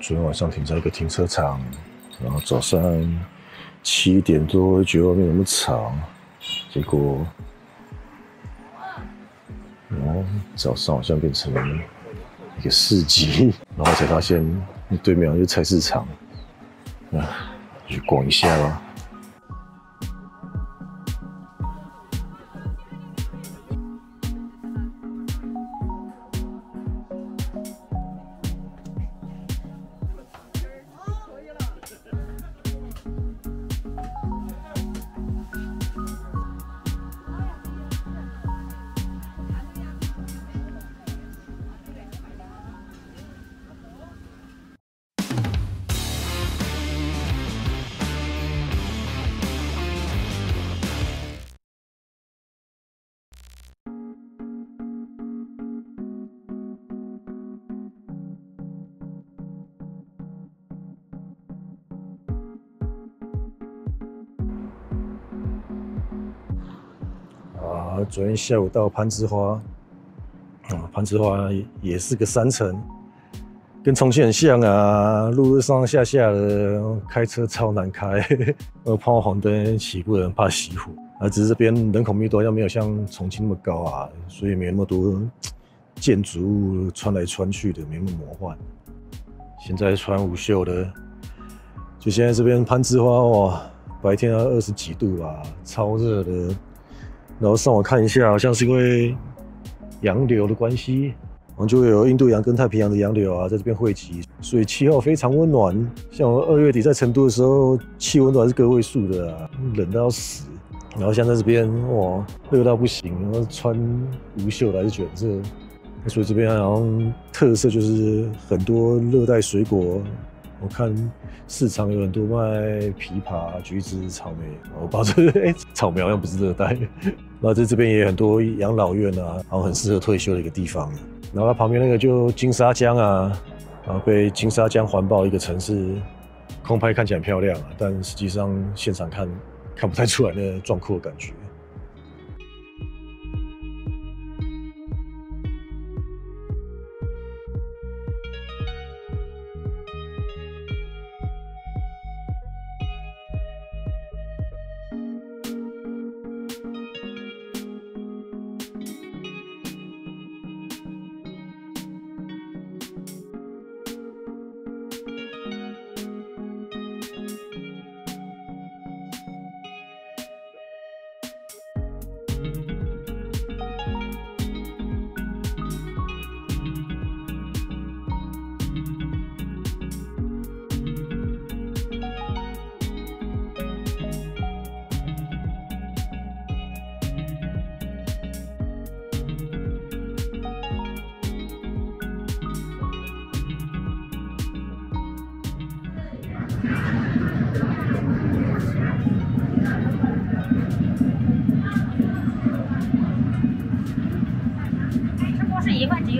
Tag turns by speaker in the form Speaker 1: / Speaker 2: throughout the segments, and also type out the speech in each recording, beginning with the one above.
Speaker 1: 昨天晚上停在一个停车场，然后早上七点多觉得外面那么吵，结果，哦早上好像变成一个市集，然后才发现对面就是菜市场，啊，去逛一下吧。啊，昨天下午到攀枝花，啊，攀枝花也是个山城，跟重庆很像啊，路上下下的，开车超难开，呃，怕黄灯起步人怕熄火，啊，只是这边人口密度好像没有像重庆那么高啊，所以没那么多建筑物穿来穿去的，没那么魔幻。现在穿无袖的，就现在这边攀枝花哇，白天要二十几度吧，超热的。然后上网看一下，好像是因为洋流的关系，然后就有印度洋跟太平洋的洋流啊，在这边汇集，所以气候非常温暖。像我二月底在成都的时候，气温都还是个位数的啊，冷到要死。然后像在这边，哇，热到不行，然后穿无袖还是觉得热。所以这边好像特色就是很多热带水果。我看市场有很多卖枇杷、橘子、草莓，我不知道这哎，草莓好像不是热带。然后在这边也很多养老院啊，然后很适合退休的一个地方。然后它旁边那个就金沙江啊，然后被金沙江环抱一个城市，空拍看起来很漂亮，但实际上现场看看不太出来那壮阔的感觉。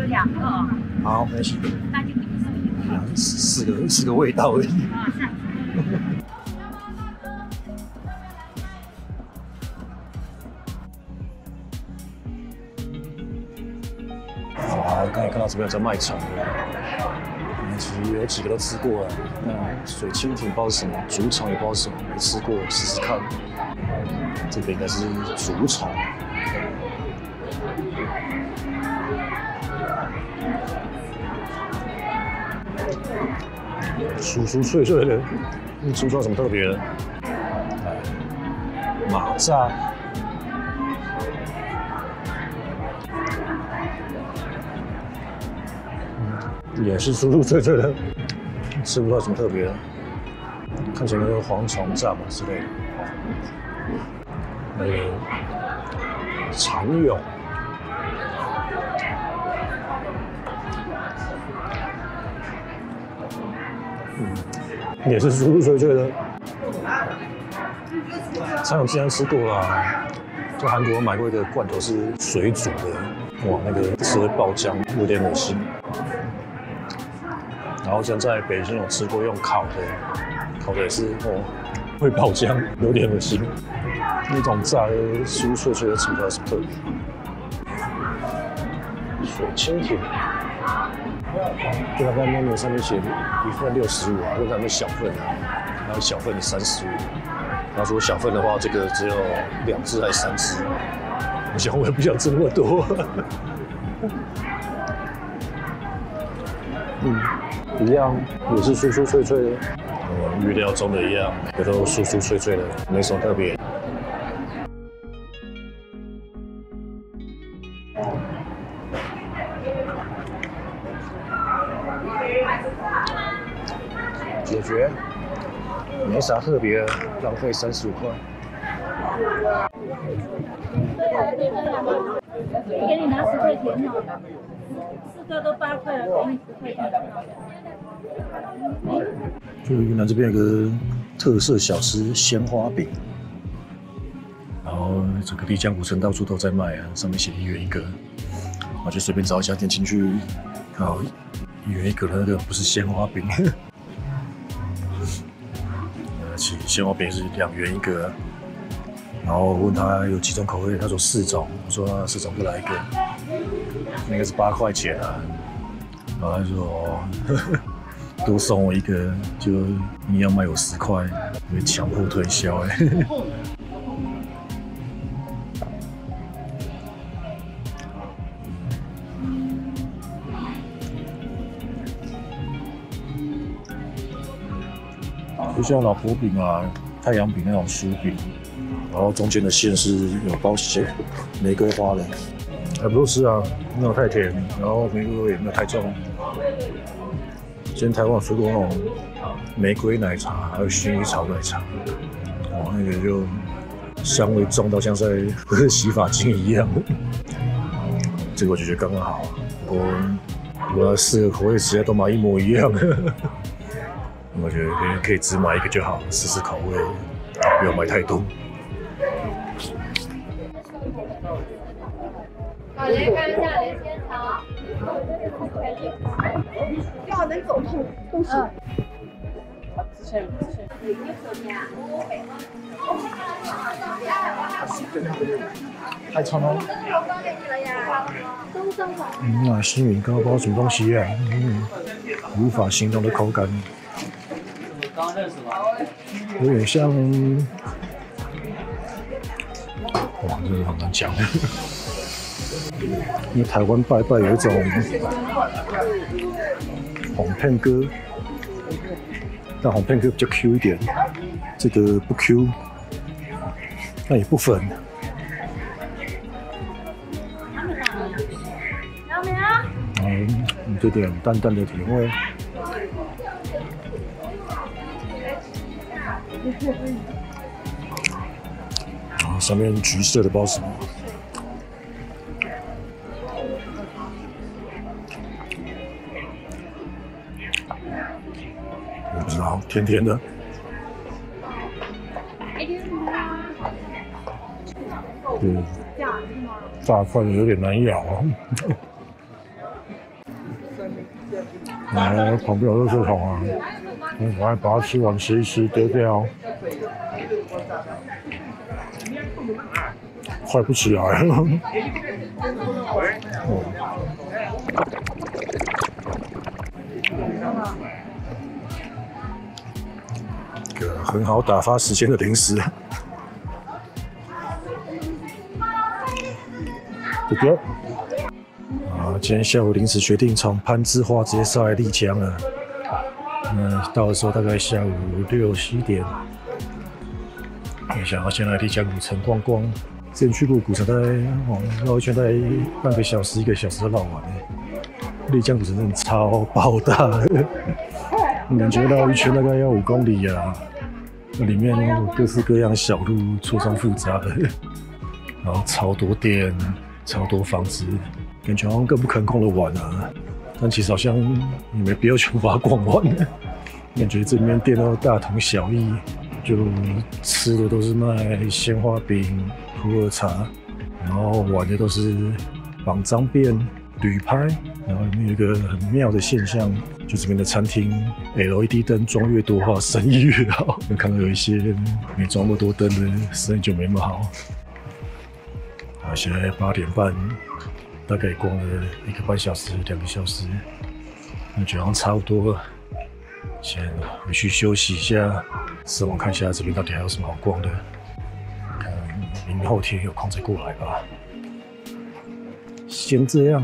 Speaker 2: 两个，
Speaker 1: 好，没事。
Speaker 2: 那就给你
Speaker 1: 四四个，四个味道而已。啊，是。好，刚才看到这边在卖虫，其实有几个都吃过了。那水蜻蜓不知道是什么，竹虫也不知道是什么，没吃过，试试看。这边应该是竹虫。酥酥脆脆的，你吃出来什么特别的？马蚱，也是酥酥脆脆的，吃不出来什么特别的，看起来是蝗虫蚱嘛之类的。还有蚕蛹。也是酥酥脆脆的，上有之前吃过啦，在韩国买过一个罐头是水煮的，哇，那个吃会爆浆，有点恶心。然后像在北京有吃过用烤的，烤的也是哦，会爆浆，有点恶心。那种炸的酥酥脆脆的吃出来是特别。水清甜，就他刚 menu 上面写一份六十五啊，问他们小份啊，然后小份的三十五。他说小份的话，这个只有两只还是三只？我想我也不想吃那么多。嗯，一样也是酥酥脆脆的，嗯，预料中的一样，也都酥酥脆脆的，没什么特别。啥特别，浪费三十五块。
Speaker 2: 给你拿十块钱哦，四个都八块了，给你十块钱。
Speaker 1: 就云南这边有个特色小吃鲜花饼，然后整个丽江古城到处都在卖啊，上面写一元一个，我就随便找一家店进去，好，一元一个的那个不是鲜花饼，鲜花饼是两元一个，然后问他有几种口味，他说四种，我说四种各来一个，那个是八块钱啊，然后他说哦。多送我一个，就你要卖我十块，因为强迫推销哎。就像老婆饼啊、太阳饼那种酥饼，然后中间的馅是有包馅玫瑰花的，还不错吃啊，没有太甜，然后玫瑰味也没有太重。今天台湾水果那种玫瑰奶茶，还有薰衣草奶茶，哇，那个就香味重到像在喝 洗发精一样。这个我就觉得刚刚好，我我四个口味直接都买一模一样，我觉得可以可以只买一个就好，试试口味，不要买太多。
Speaker 3: 好，来看一下连仙草。要能走动都是。之前之前。
Speaker 1: 太长了。嗯啊，幸运糕不知道什么东西啊，嗯，无法形容的口感。刚认识吗？有点像，哇，这个很难讲。因为台湾拜拜有一种红片哥，但红片哥比较 Q 一点，这个不 Q，但也不粉。嗯，这点淡淡的甜味。啊，上面橘色的包什么？不知道，甜甜的。对，大块的有点难咬啊。来，旁边有垃圾桶啊，我还把它吃完吃一吃丢掉，快不起来了。个很好打发时间的零食。哥哥，啊，今天下午临时决定从攀枝花直接上来丽江了。嗯，到的时候大概下午六七点。你想要先来丽江古城逛逛，之前去过古城，大概哦绕一圈大概半个小时、一个小时就绕完了。丽江古城真的超爆大，感觉绕一圈大概要五公里啊。那里面各式各样小路，错综复杂的，然后超多店，超多房子，感觉好像更不可能逛得完啊。但其实好像也没必要全部把它逛完，感觉这里面店都大同小异，就吃的都是卖鲜花饼、普洱茶，然后玩的都是绑脏辫。旅拍，然后里面有一个很妙的现象，就这边的餐厅 LED 灯装越多话，生意越好。能看到有一些没装那么多灯的，生意就没那么好。啊，现在八点半，大概逛了一个半小时、两个小时，那觉得好像差不多了，先回去休息一下，上网看一下这边到底还有什么好逛的，看明后天有空再过来吧。先这样。